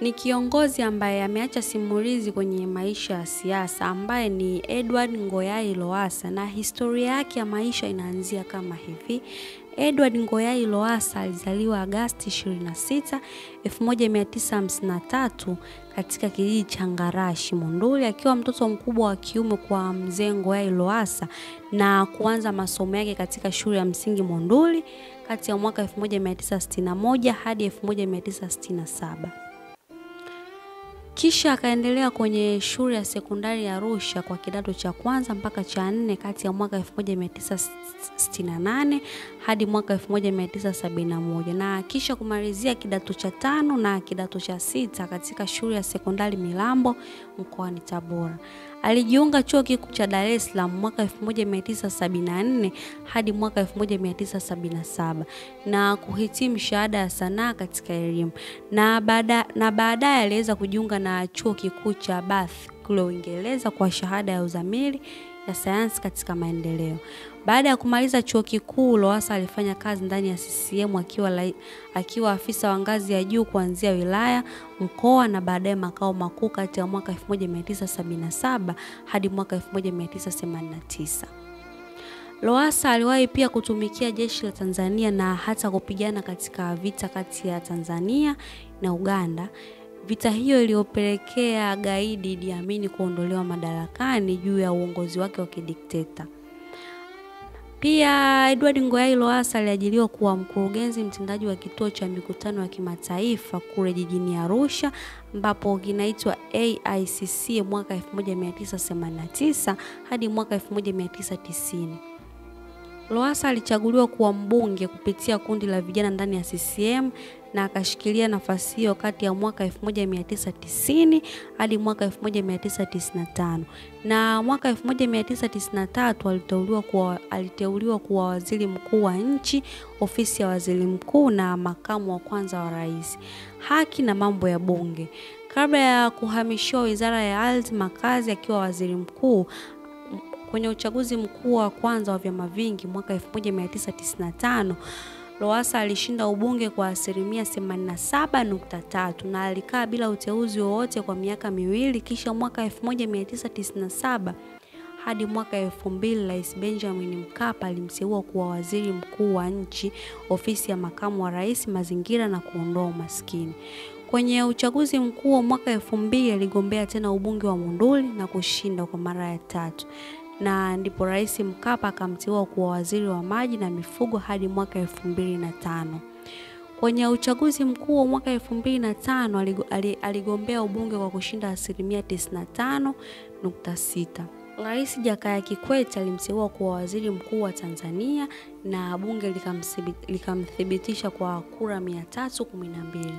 ni kiongozi ambaye ameacha simulizi kwenye maisha ya siasa ambaye ni Edward Ngoyai Lowassa na historia yake ya maisha inaanzia kama hivi. Edward Ngoyai Lowassa alizaliwa Agasti 26, 1953 katika kijiji cha Ngarashi, Monduli, akiwa mtoto mkubwa wa kiume kwa mzee Ngoyai Lowassa na kuanza masomo yake katika shule ya msingi Monduli kati ya mwaka 1961 hadi 1967. Kisha akaendelea kwenye shule ya sekondari ya Arusha kwa kidato cha kwanza mpaka cha nne kati ya mwaka 1968 hadi mwaka 1971 na kisha kumalizia kidato cha tano na kidato cha sita katika shule ya sekondari Milambo mkoani Tabora. Alijiunga chuo kikuu cha Dar es Salaam mwaka 1974 hadi mwaka 1977 na kuhitimu shahada ya sanaa katika elimu. Na baada na baadaye aliweza kujiunga na chuo kikuu cha Bath kule Uingereza kwa shahada ya uzamili ya sayansi katika maendeleo. Baada ya kumaliza chuo kikuu, Lowassa alifanya kazi ndani ya CCM akiwa, la, akiwa afisa wa ngazi ya juu kuanzia wilaya, mkoa na baadaye makao makuu kati ya mwaka 1977 hadi mwaka 1989. Lowassa aliwahi pia kutumikia jeshi la Tanzania na hata kupigana katika vita kati ya Tanzania na Uganda. Vita hiyo iliyopelekea gaidi Idi kuondolewa madarakani juu ya uongozi wake wa kidikteta. Pia Edward Ngoyai Lowassa aliajiliwa kuwa mkurugenzi mtendaji wa kituo cha mikutano ya kimataifa kule jijini Arusha ambapo kinaitwa AICC mwaka 1989 hadi mwaka 1990. Lowassa alichaguliwa kuwa mbunge kupitia kundi la vijana ndani ya CCM na akashikilia nafasi hiyo kati ya mwaka 1990 hadi mwaka 1995 na mwaka 1993 aliteuliwa kuwa, aliteuliwa kuwa waziri mkuu wa nchi ofisi ya waziri mkuu na makamu wa kwanza wa rais. Haki na mambo ya bunge. Kabla ya kuhamishiwa wizara ya ardhi makazi akiwa waziri mkuu kwenye uchaguzi mkuu wa kwanza wa vyama vingi mwaka 1995 Lowassa alishinda ubunge kwa asilimia 87.3 na alikaa bila uteuzi wowote kwa miaka miwili. Kisha mwaka 1997 hadi mwaka 2000 Rais Benjamin Mkapa alimteua kuwa waziri mkuu wa nchi, ofisi ya makamu wa rais, mazingira na kuondoa umaskini. Kwenye uchaguzi mkuu wa mwaka 2000 aligombea tena ubunge wa Monduli na kushinda kwa mara ya tatu na ndipo Rais Mkapa akamteua kuwa waziri wa maji na mifugo hadi mwaka elfu mbili na tano. Kwenye uchaguzi mkuu wa mwaka elfu mbili na tano aligombea ubunge kwa kushinda asilimia 95.6. Rais Jakaya Kikwete alimteua kuwa waziri mkuu wa Tanzania na bunge likamthibitisha kwa kura 312.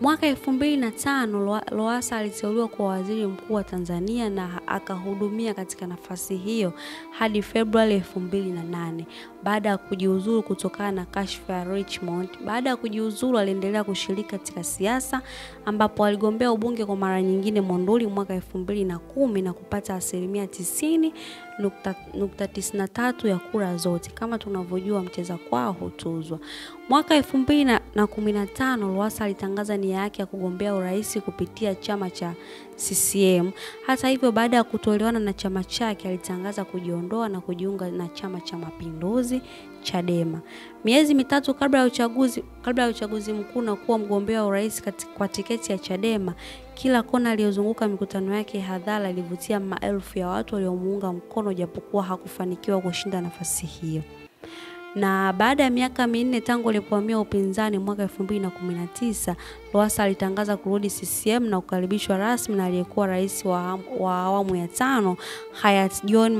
Mwaka 2005 Lowassa aliteuliwa kuwa waziri mkuu wa Tanzania na akahudumia katika nafasi hiyo hadi Februari 2008 baada ya kujiuzuru kutokana na kashfa ya Richmond. Baada ya kujiuzuru, aliendelea kushiriki katika siasa ambapo aligombea ubunge kwa mara nyingine Monduli mwaka 2010 na kupata asilimia 90.93 ya kura zote. Kama tunavyojua mcheza kwao hutuzwa. Mwaka 2015 Lowassa alitangaza nia yake ya kugombea urais kupitia chama cha CCM. Hata hivyo, baada ya kutolewana na chama chake, alitangaza kujiondoa na kujiunga na Chama cha Mapinduzi Chadema. Miezi mitatu kabla ya uchaguzi, kabla ya uchaguzi mkuu na kuwa mgombea wa urais kwa tiketi ya Chadema, kila kona aliyozunguka mikutano yake hadhara ilivutia maelfu ya watu waliomuunga mkono japokuwa hakufanikiwa kushinda nafasi hiyo. Na baada ya miaka minne tangu alipohamia upinzani mwaka 2019 Lowassa alitangaza kurudi CCM na kukaribishwa rasmi na aliyekuwa rais wa, wa awamu ya tano Hayat John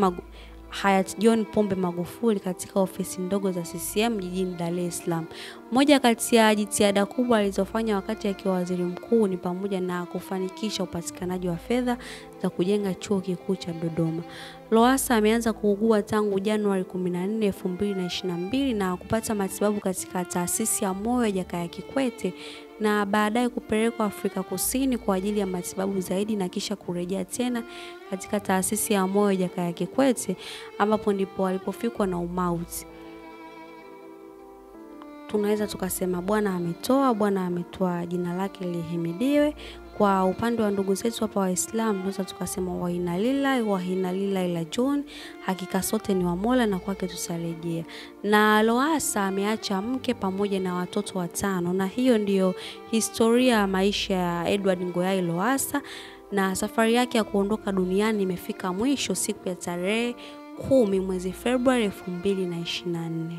Hayat John Pombe Magufuli katika ofisi ndogo za CCM jijini Dar es Salaam. Moja kati ya jitihada kubwa alizofanya wakati akiwa waziri mkuu ni pamoja na kufanikisha upatikanaji wa fedha za kujenga chuo kikuu cha Dodoma. Lowassa ameanza kuugua tangu Januari 14, 2022 na kupata matibabu katika taasisi ya moyo ya Jakaya Kikwete na baadaye kupelekwa Afrika Kusini kwa ajili ya matibabu zaidi na kisha kurejea tena katika taasisi ya moyo ya Jakaya Kikwete ambapo ndipo alipofikwa na umauti. Tunaweza tukasema Bwana ametoa, Bwana ametoa, jina lake lihimidiwe. Kwa upande wa ndugu zetu hapa waislam tunaweza tukasema waina lillahi wa inna hakika sote ni wamola na kwake tutarejea. Na Loasa ameacha mke pamoja na watoto watano, na hiyo ndiyo historia ya maisha ya Edward Ngoyai Loasa, na safari yake ya kuondoka duniani imefika mwisho siku ya tarehe kumi mwezi Februari elfu mbili na ishirini na nne.